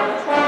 Amen.